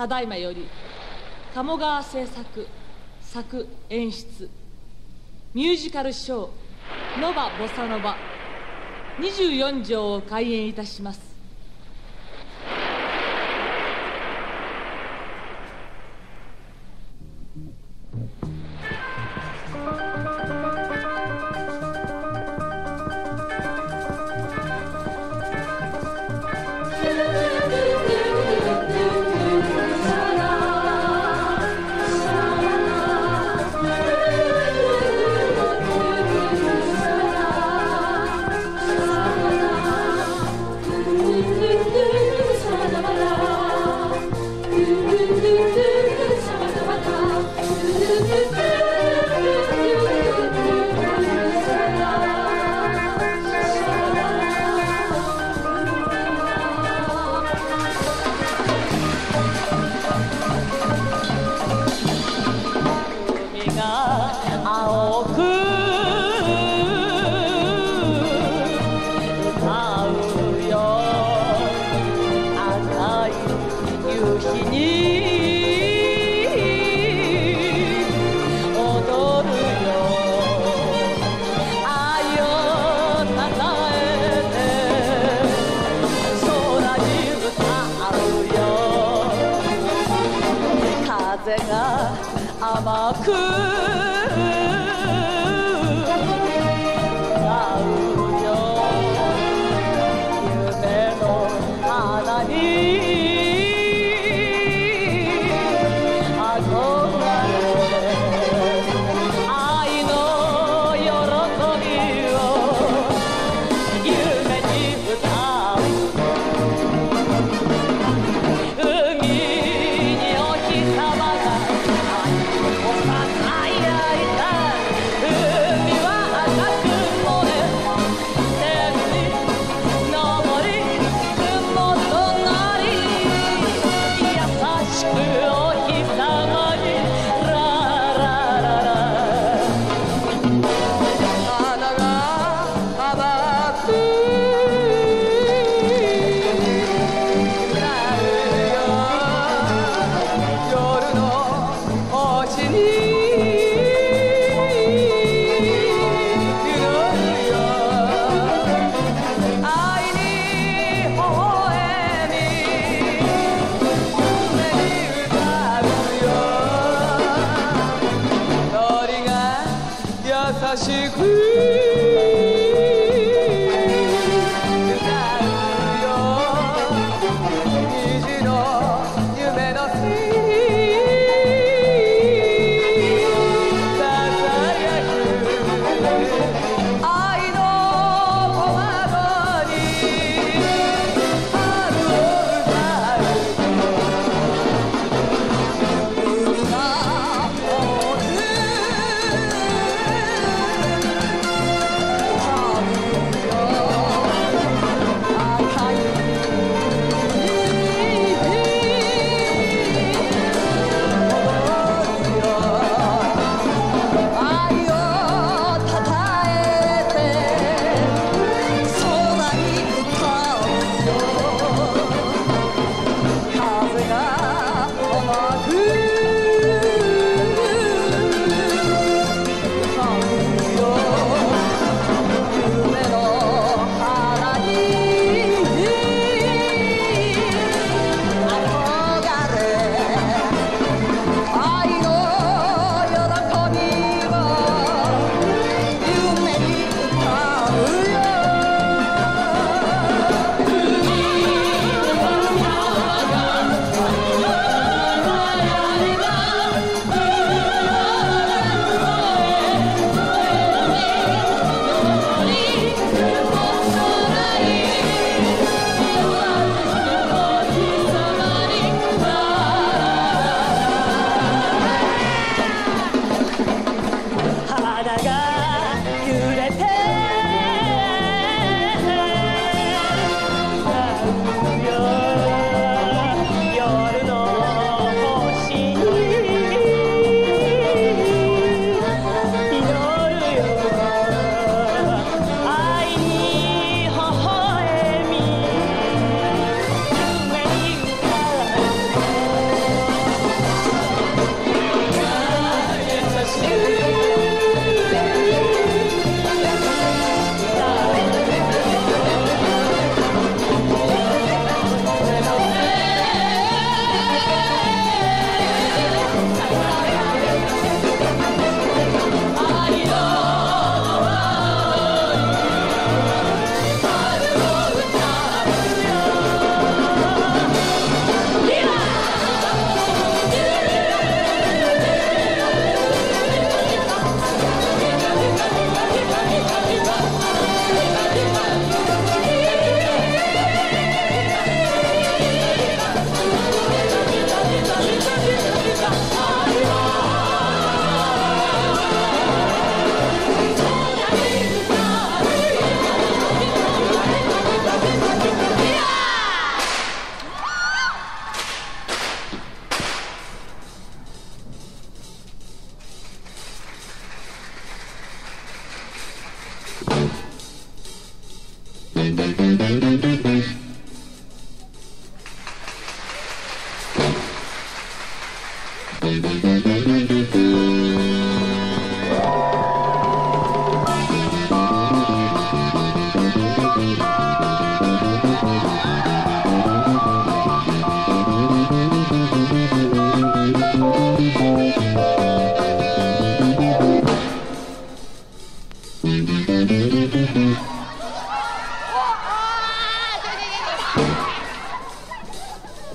ただいまより鴨川製作作演出ミュージカルショー「ノバ・ボサノバ」24条を開演いたします。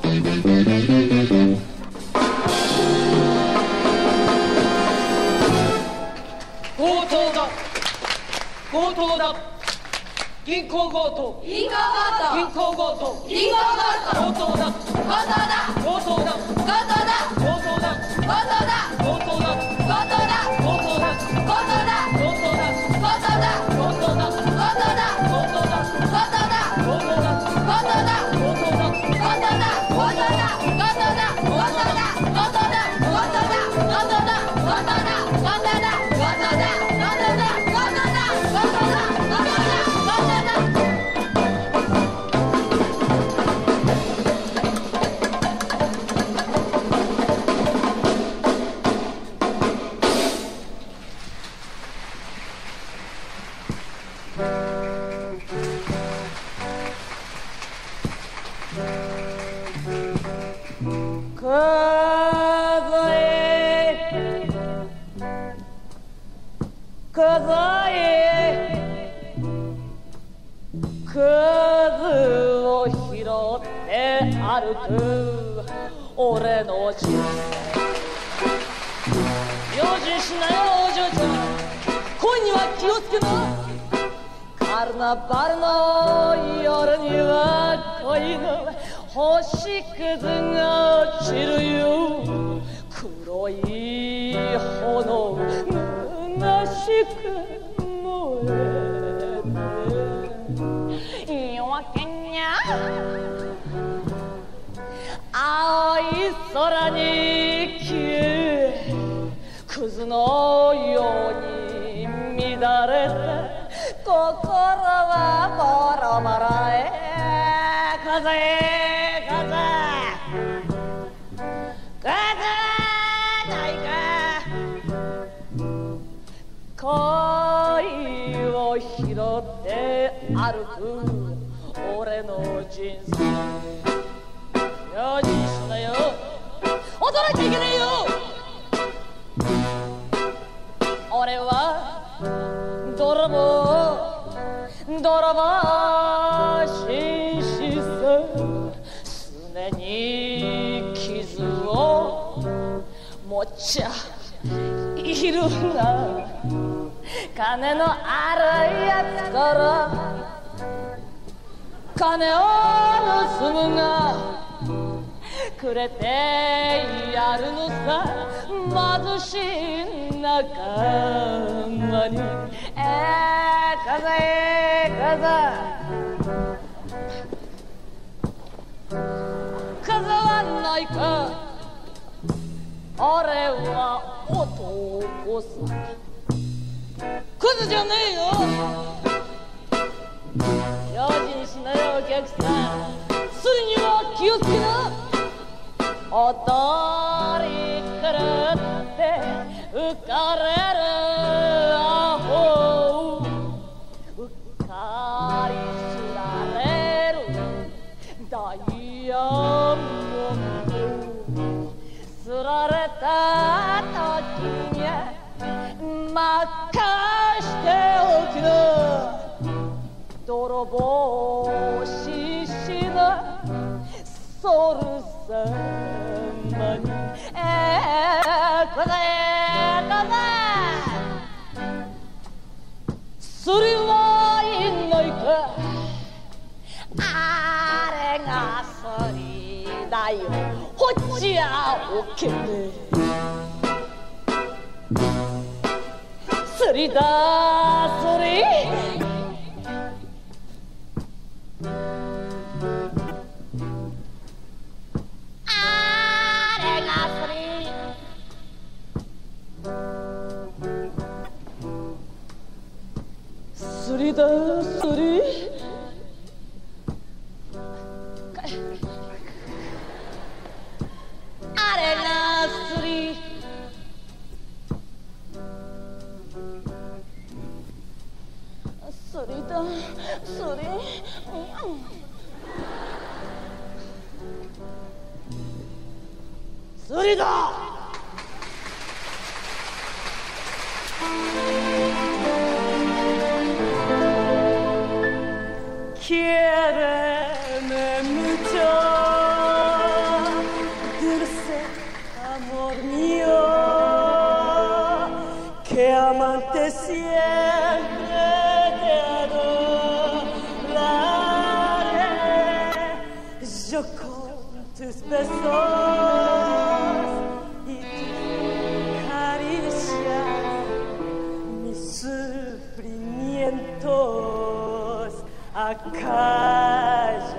強盗だ。強盗だ。銀行強盗。銀行強盗。銀行強盗。強盗。だ強盗だ。強盗だ。強盗だ。強盗だ。強盗だ。強盗だ青い空に消えクズのように乱れて心はボロボロへ風。風。風。ないか恋を拾って歩く俺の人生。用心しなよ。驚いちゃいけないよ。俺は泥棒。泥棒。紳士さ。すねに傷を。持っちゃいるが金のあるやつから金を盗むがくれてやるのさ貧しい仲間に。えー、風風風はないか。俺は男さクズじゃねえよ。用心しなよお客さん。すりには気をつけな踊りくるって浮かれるアホ浮かれる泥棒獅子のソル様にえー、こざえこざすりはいないか。あれがすりだよ。ほっちゃおけねすりだすりだそれ。あれなそれ。だそそれだ。levante siempre te adoraré. Yo con tus besos y tus caricias, mis sufrimientos acallan.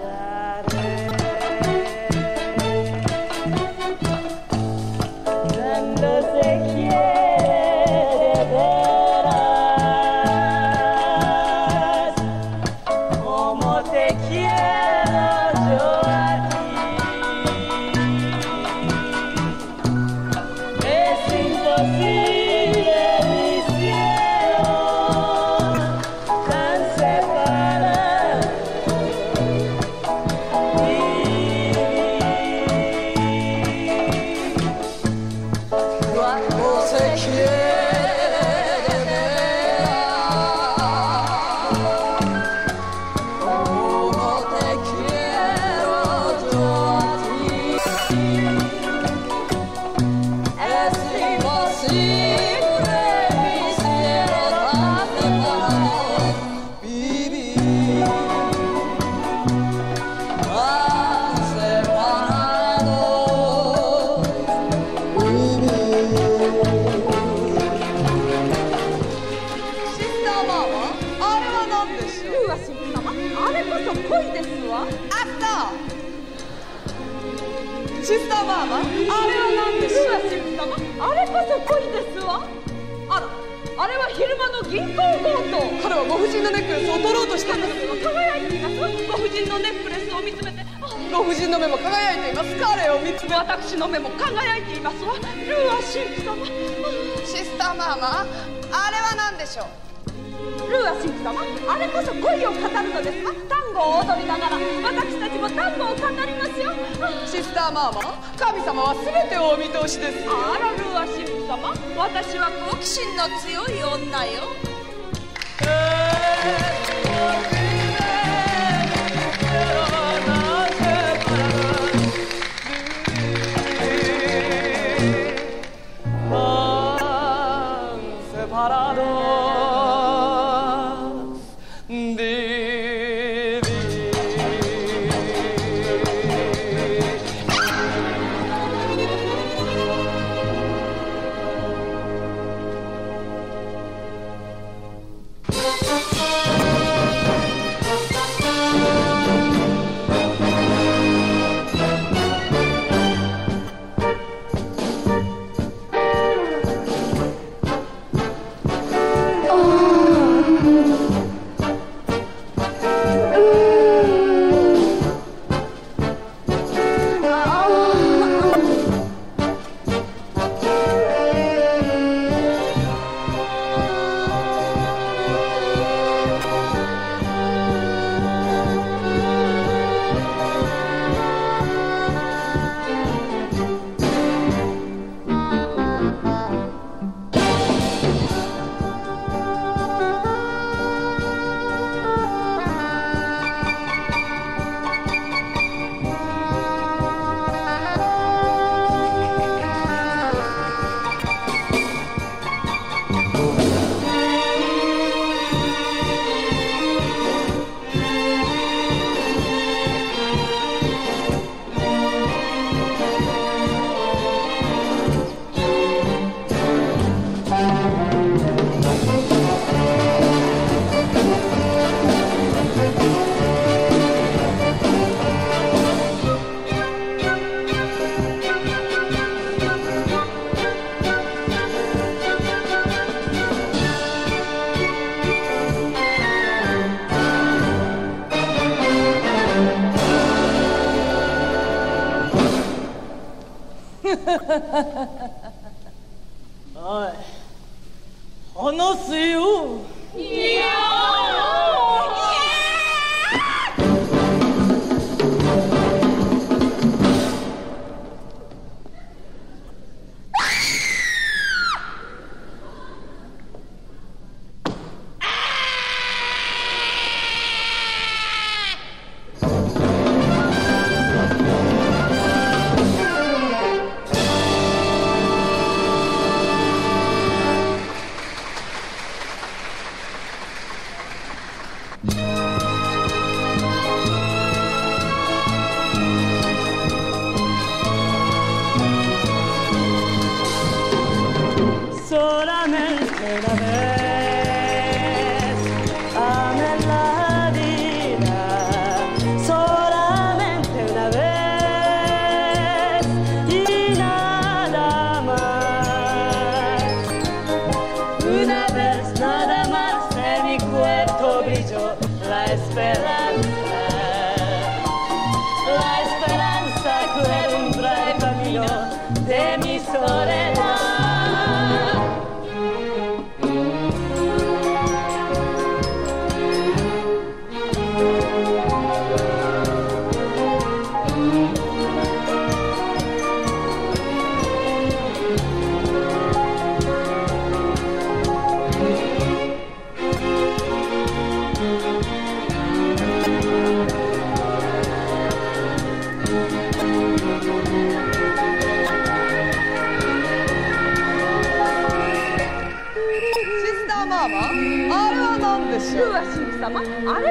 銀行強盗彼はご婦人のネックレスを取ろうとしたんです。輝いていますご婦人のネックレスを見つめてご婦人の目も輝いています。彼を見つめ私の目も輝いています。わルーア神父様。シスターマーマあれは何でしょう？ルーア神父様あれこそ恋を語るのですわタンゴを踊りながら私たちもタンゴを語りますよ。シスターマーマ神様は全てをお見通しです。あらルーア神父様。私は好奇心の強い女よ。Separados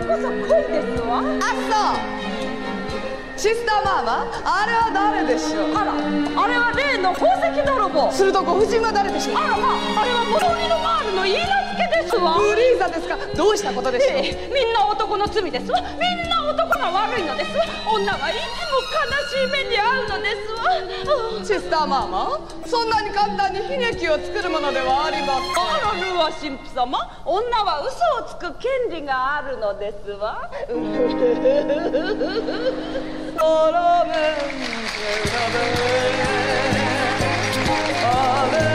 こそ恋ですわ。あそう。シスターマーマあれは誰でしょう？あらあれは例の宝石泥棒。するとご婦人は誰でしょう？あらまああれはモロリのマールの言い名付けですわ。ブリーザですか？どうしたことでしょう、ええみんな男の罪ですわ。みんな男が悪いのですわ。女はいつも悲しい目に遭うのですわ。シスターマーマそんなに簡単に悲劇を作るものではありません。あらルーア神父様女は嘘をつく権利があるのですわ。ソロメンララ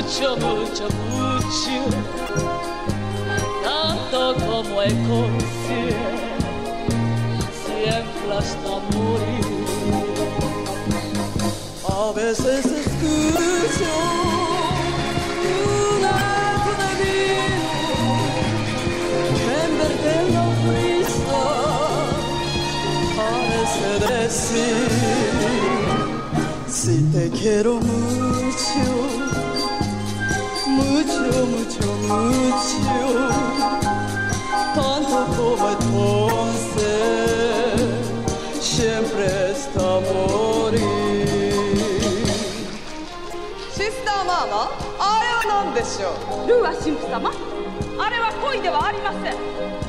mucho, mucho, mucho, tanto como el conocí, siempre hasta morir. A veces escucho. decir si te quiero mucho. あれは何でしょうルー神父様あれは恋ではありません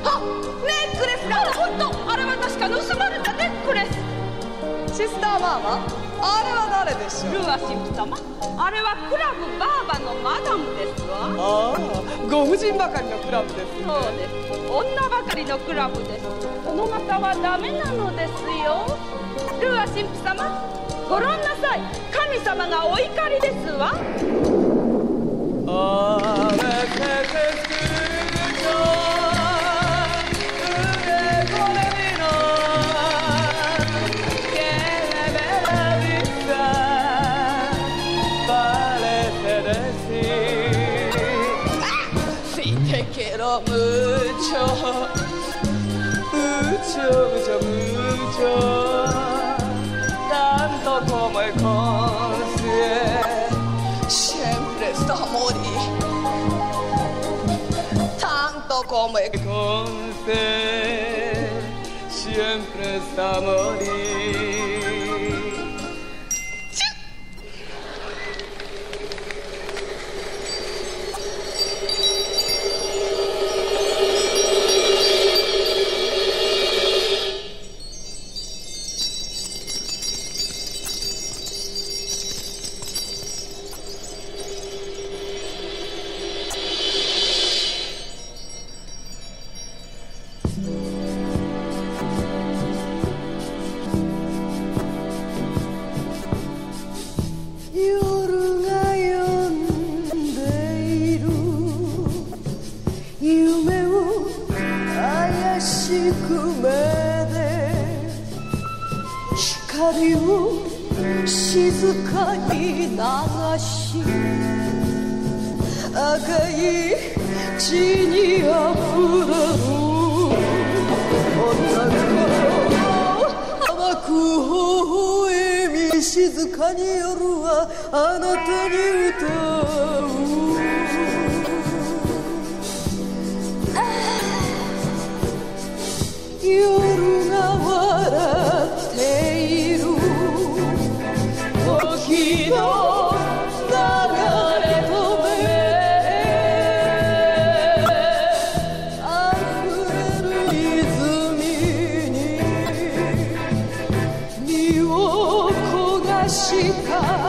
あネックレスがあら本当あれは確か盗まれたネックレスシスターマーマあれは誰でしょうルーア神父様？あれはクラブバーバのマダムですわ。ああご婦人ばかりのクラブですそうです。女ばかりのクラブです。その方はダメなのですよ。ルーア神父様ご覧なさい。神様がお怒りですわ。あれててくるの mucho mucho tanto como el siempre está tanto como siempre を焦がした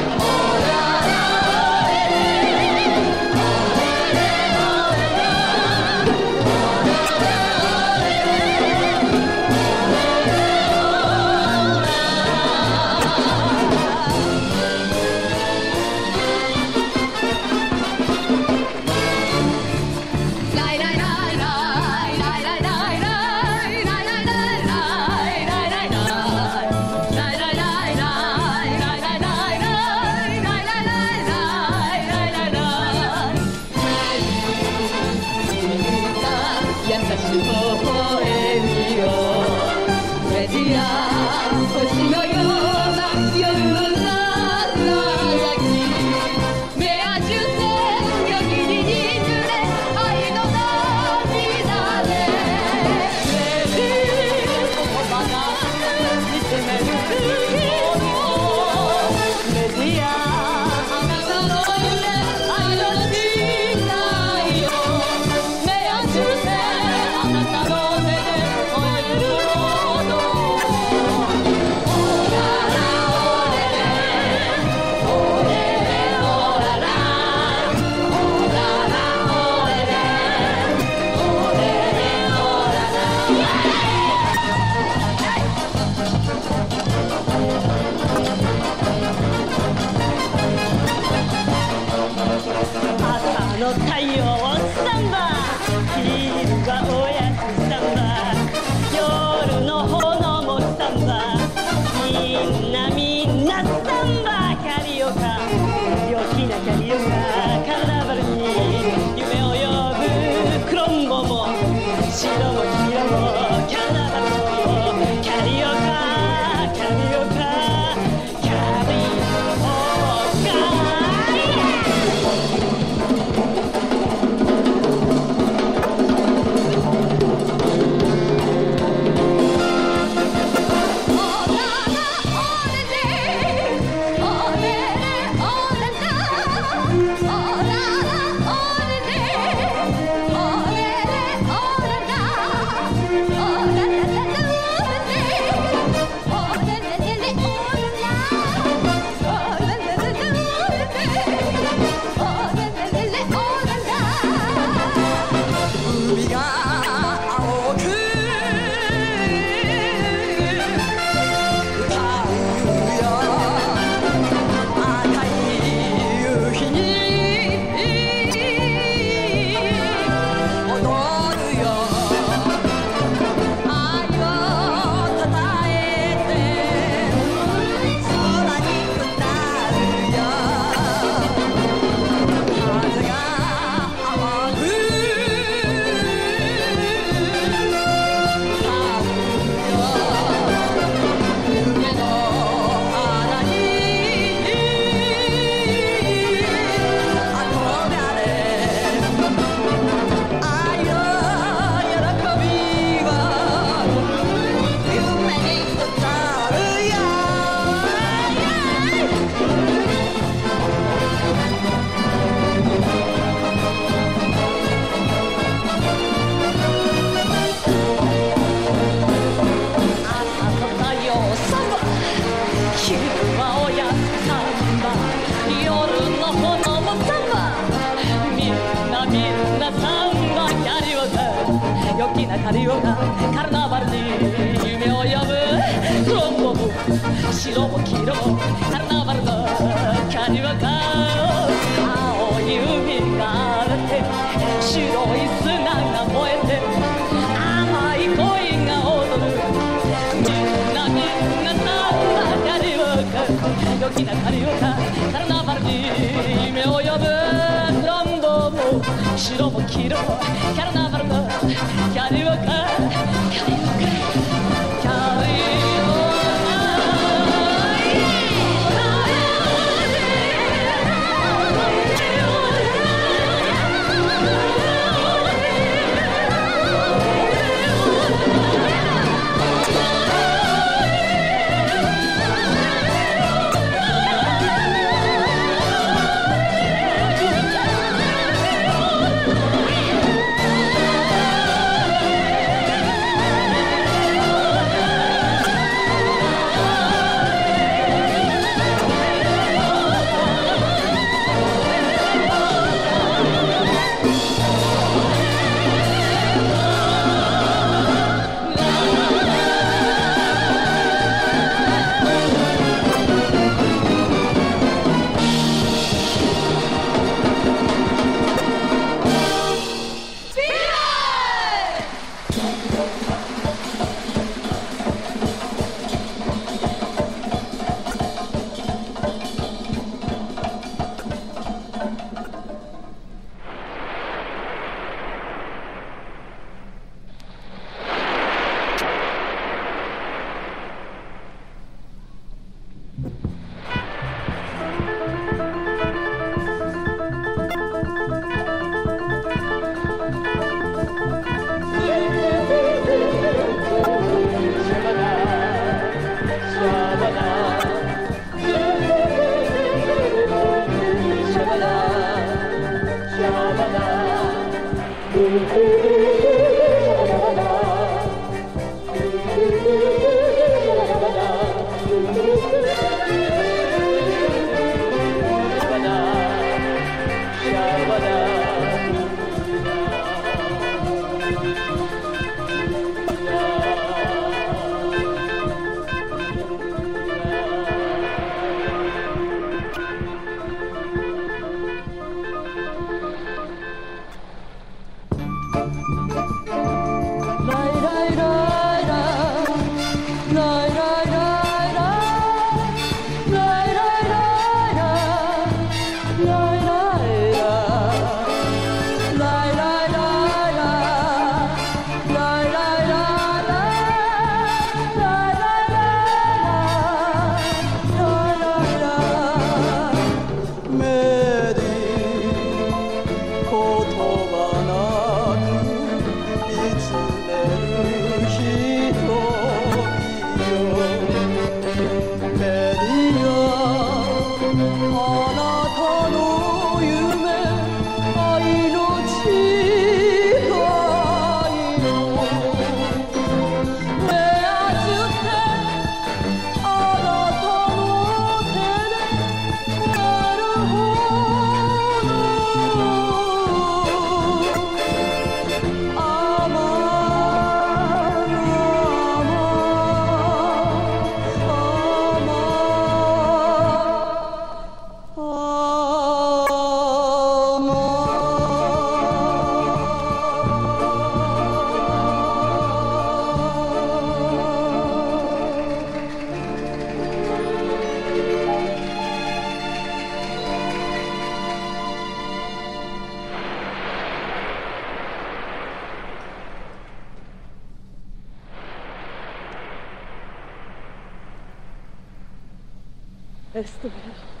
festival.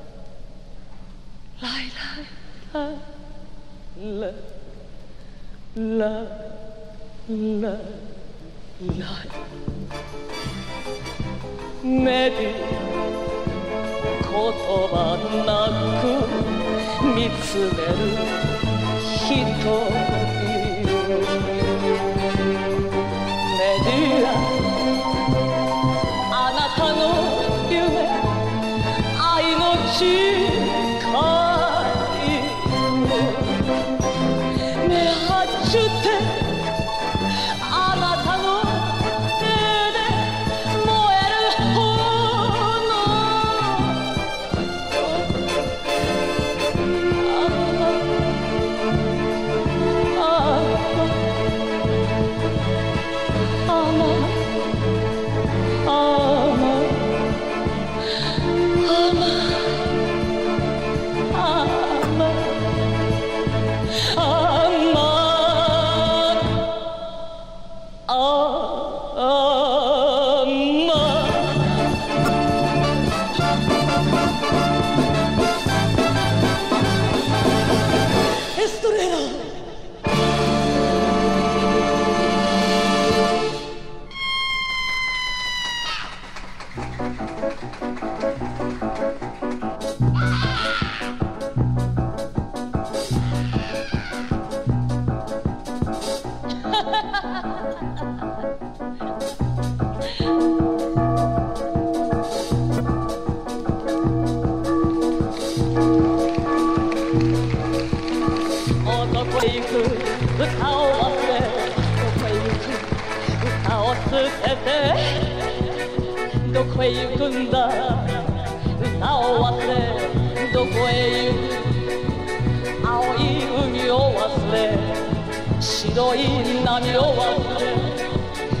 la la めで言葉なく見つめる人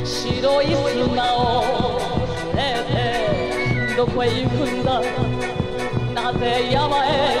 白い砂を連れてどこへ行くんだ。なぜ山へ